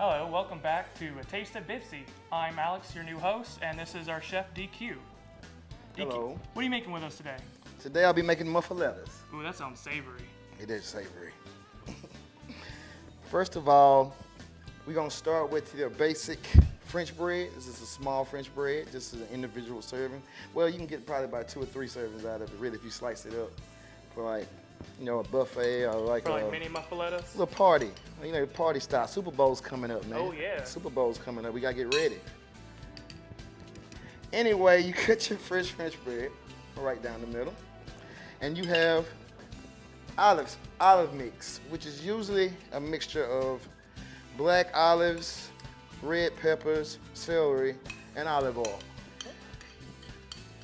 Hello, welcome back to A Taste of Bipsy. I'm Alex, your new host, and this is our chef DQ. DQ, Hello. What are you making with us today? Today I'll be making muffalettas. Ooh, that sounds savory. It is savory. First of all, we're gonna start with your basic French bread. This is a small French bread, just as an individual serving. Well, you can get probably about two or three servings out of it, really, if you slice it up for like, you know, a buffet or like For like a mini muffalettas? little party. You know, party style. Super Bowl's coming up, man. Oh, yeah. Super Bowl's coming up. We gotta get ready. Anyway, you cut your fresh French bread right down the middle, and you have olives, olive mix, which is usually a mixture of black olives, red peppers, celery, and olive oil.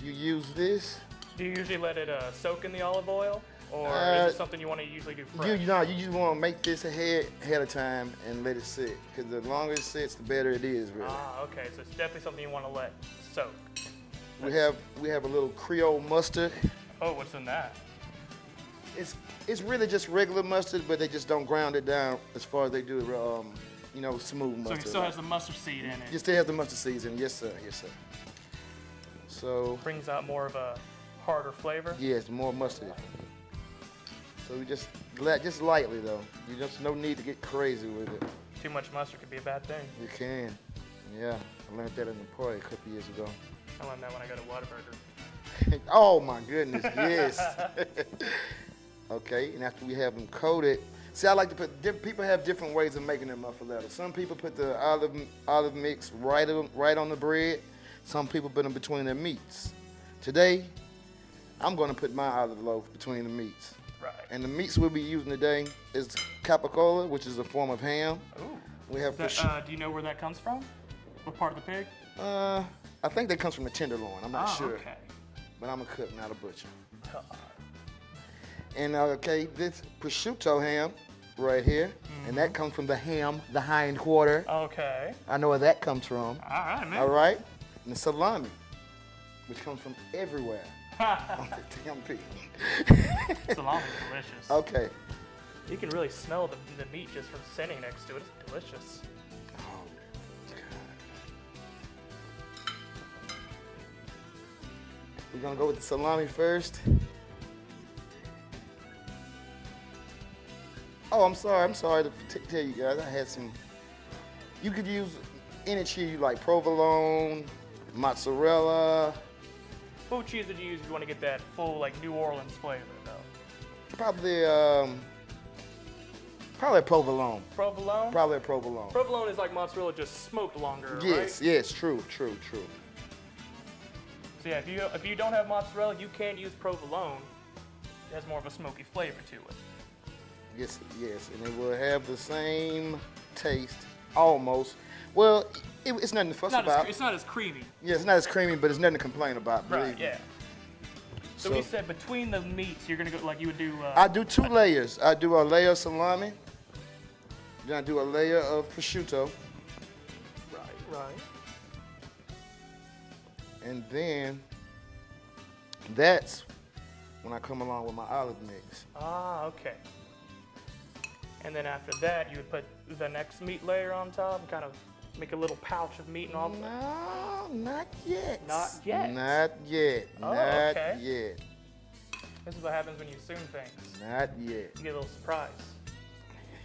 You use this. Do you usually let it uh, soak in the olive oil? Or Uh, is it something you want to usually do fresh? You, you know, you just want to make this ahead ahead of time and let it sit, because the longer it sits, the better it is, really. Ah, okay, so it's definitely something you want to let soak. We have we have a little Creole mustard. Oh, what's in that? It's it's really just regular mustard, but they just don't ground it down as far as they do, um, you know, smooth mustard. So it still has the mustard seed in it. You still have the mustard seeds in, it. yes sir, yes sir. So Brings out more of a harder flavor. yes, more mustard. So we just let just lightly though. You just no need to get crazy with it. Too much mustard could be a bad thing. You can, yeah. I learned that in the party a couple years ago. I learned that when I go to Whataburger. oh my goodness, yes. okay, and after we have them coated, see, I like to put. People have different ways of making their muffaletta. Some people put the olive olive mix right on, right on the bread. Some people put them between their meats. Today, I'm going to put my olive loaf between the meats. And the meats we'll be using today is capicola, which is a form of ham. Ooh. We have That, uh, do you know where that comes from? What part of the pig? uh, I think that comes from the tenderloin. I'm not ah, sure, okay. but I'm a cook, not a butcher. And uh, okay, this prosciutto ham right here, and that comes from the ham, the hind quarter. Okay. I know where that comes from. All right, man. All right, and the salami, which comes from everywhere on the damn pig. Salami's delicious. okay. You can really smell the, the meat just from sitting next to it. It's delicious. Oh, God. We're gonna go with the salami first. Oh, I'm sorry. I'm sorry to t- tell you guys. I had some. You could use any cheese you like: provolone, mozzarella, What cheese did you use if you want to get that full like New Orleans flavor though? probably um, probably a provolone. Provolone. Probably a provolone. Provolone is like mozzarella just smoked longer, yes, right? yes, true, true, true. So yeah, if you if you don't have mozzarella, you can use provolone. It has more of a smoky flavor to it. Yes, yes, and it will have the same taste, almost. Well, it, it's nothing to fuss It's not, about. as, it's not as creamy. yeah, it's not as creamy, but it's nothing to complain about. Right. Yeah. So, So- we said between the meats, you're gonna go like you would do. Uh, I do two layers. I do a layer of salami, then I do a layer of prosciutto, right. Right. and then that's when I come along with my olive mix. Ah, okay. And then after that, you would put the next meat layer on top and kind of make a little pouch of meat and all. No, not yet. Not yet? Not yet. Oh, not okay. yet. This is what happens when you assume things. Not yet. You get a little surprise.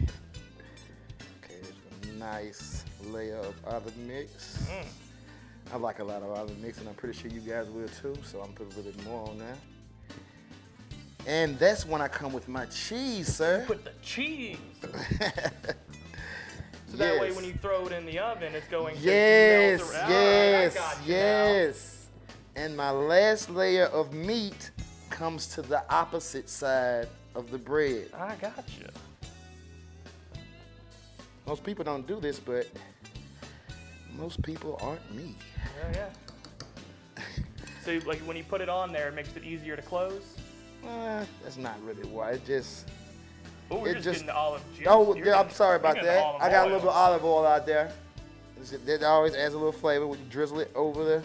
Okay, there's a nice layer of olive mix. Mm. I like a lot of olive mix, and I'm pretty sure you guys will too, so I'm putting a little bit more on there. And that's when I come with my cheese, sir. Put the cheese. So that way, when you throw it in the oven, it's going to Yes, melt yes, right, now. yes. And my last layer of meat comes to the opposite side of the bread. I got you. Most people don't do this, but most people aren't me. Yeah, yeah. so, like, when you put it on there, it makes it easier to close. Uh, that's not really why. It just Oh, It just, just- getting the olive juice. Oh, yeah, I'm sorry about that. I got a little bit of olive oil out there. That always adds a little flavor when you drizzle it over the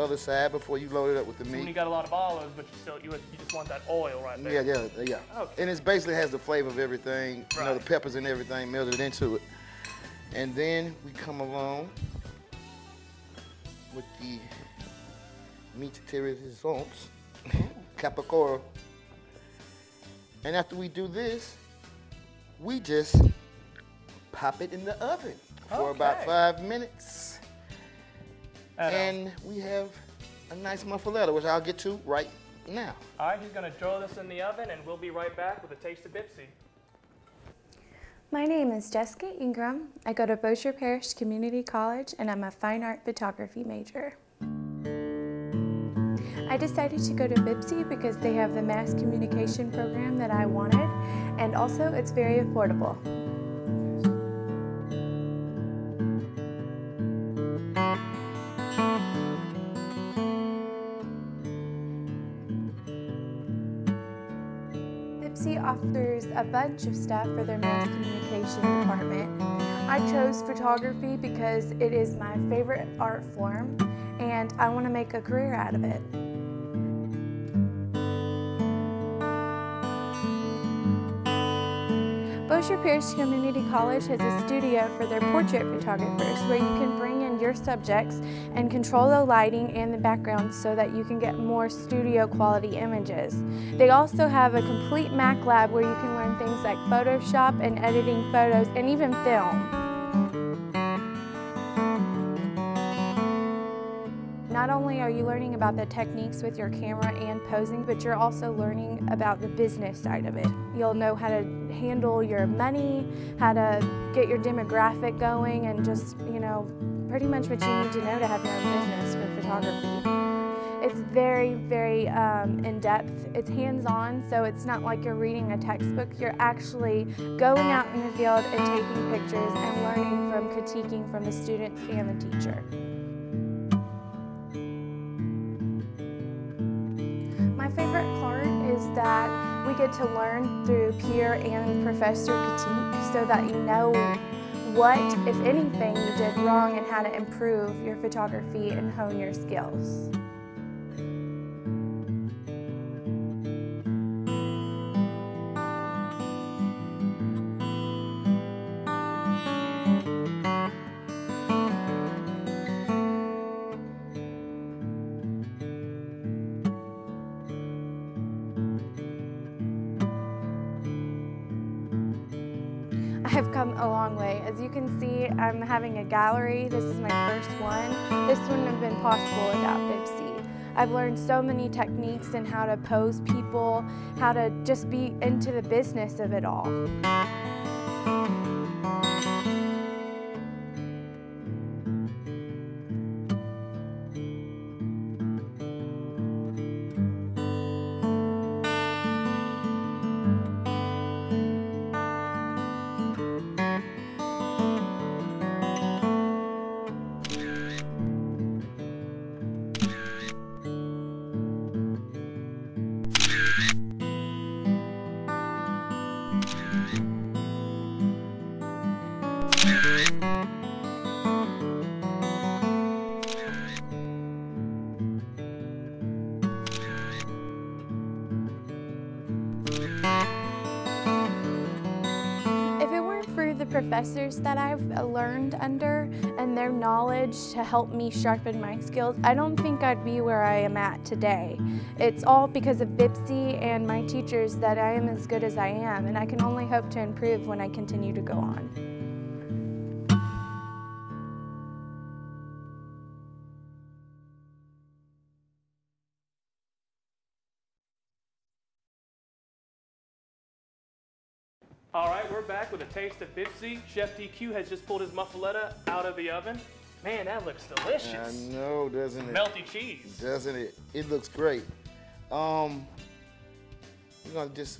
other side before you load it up with the meat. When you got a lot of olives, but you still you, you just want that oil right there. Yeah, yeah, yeah. Okay. And it basically has the flavor of everything, you know, the peppers and everything melted into it. And then we come along with the meat terrorisons, capicola. And after we do this, we just pop it in the oven for about five minutes. And, And we have a nice muffaletta, which I'll get to right now. all right, he's gonna throw this in the oven, and we'll be right back with a taste of Bipsy. My name is Jessica Ingram. I go to Bossier Parish Community College and I'm a fine art photography major. I decided to go to Bipsy because they have the mass communication program that I wanted and also it's very affordable. Bipsy offers a bunch of stuff for their mass communication department. I chose photography because it is my favorite art form and I want to make a career out of it. Bossier Parish Community College has a studio for their portrait photographers where you can bring in your subjects and control the lighting and the background so that you can get more studio quality images. They also have a complete Mac lab where you can learn things like Photoshop and editing photos and even film. Not only are you learning about the techniques with your camera and posing, but you're also learning about the business side of it. You'll know how to handle your money, how to get your demographic going, and just, you know, pretty much what you need to know to have your own business for photography. It's very, very um, in depth. It's hands on, so it's not like you're reading a textbook. You're actually going out in the field and taking pictures and learning from critiquing from the students and the teacher. Favorite part is that we get to learn through peer and professor critique so that you know what, if anything, you did wrong and how to improve your photography and hone your skills. Have come a long way. As you can see, I'm having a gallery. This is my first one. This wouldn't have been possible without Bipsy. I've learned so many techniques and how to pose people, how to just be into the business of it all. Professors that I've learned under and their knowledge to help me sharpen my skills, I don't think I'd be where I am at today. It's all because of Bipsy and my teachers that I am as good as I am, and I can only hope to improve when I continue to go on. All right, we're back with a taste of Bipsy. Chef DQ has just pulled his muffaletta out of the oven. Man, that looks delicious. I know, doesn't it? Melty cheese. Doesn't it? It looks great. Um, we're gonna just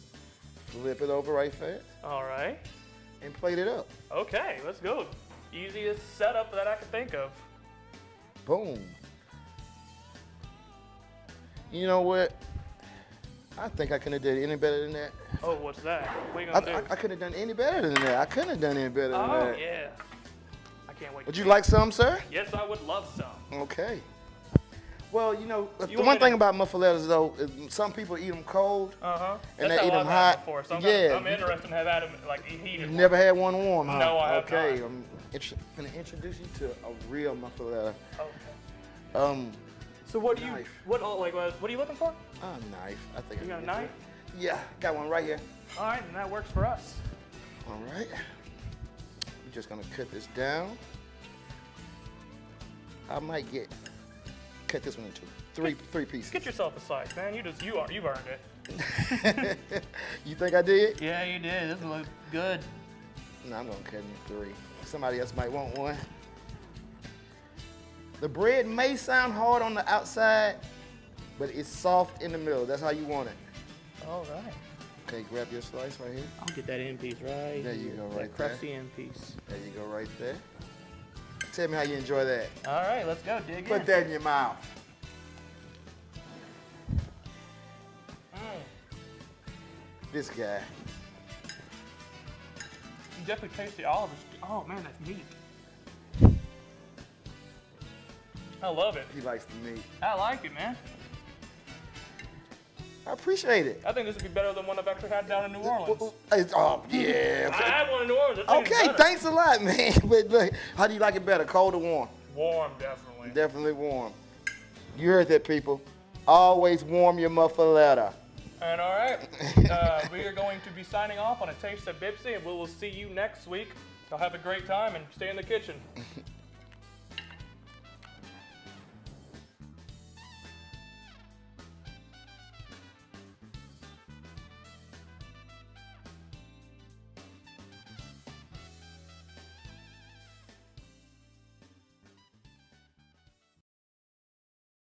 flip it over right fast All right. and plate it up. Okay, let's go. Easiest setup that I can think of. Boom. You know what? I think I couldn't have done any better than that. Oh, what's that? What are you I, gonna I, do? I could have done any better than that. I couldn't have done any better than oh, that. Oh yeah. I can't wait. Would you like some, sir? Yes, I would love some. Okay. Well, you know, You the one me to- thing about muffalettas though, is some people eat them cold. Uh huh. And That's they eat how 'em I've had hot. Before, so I'm, Yeah. I'm interested in have had them like heated. You one. never had one warm, huh? No, I have Okay, not. I'm gonna introduce you to a real muffaletta. Okay. Um, So what do you Knife. what oh, like what what are you looking for? a knife. I think. I You got a knife? that. Yeah, got one right here. All right, and that works for us. All right. We're just gonna cut this down. I might get cut this one into three three pieces. Get yourself a slice, man. You just you are you've earned it. you think I did? Yeah, you did. This looks good. No, I'm gonna cut it in three. Somebody else might want one. The bread may sound hard on the outside, but it's soft in the middle. That's how you want it. All right. Okay, grab your slice right here. I'll get that end piece right. There you go, That right there. crusty end piece. There you go, right there. Tell me how you enjoy that. All right, let's go. Dig Put in. that in your mouth. Mm. This guy. You definitely taste the olives. Oh man, that's meat. I love it. He likes the meat. I like it, man. I appreciate it. I think this would be better than one I've actually had down in New Orleans. Oh, yeah. I had one in New Orleans. Okay, thanks a lot, man. But look, how do you like it better, cold or warm? Warm, definitely. Definitely warm. You heard that, people. Always warm your muffaletta. And all right, uh, we are going to be signing off on a taste of Bipsy, and we will see you next week. Y'all have a great time and stay in the kitchen.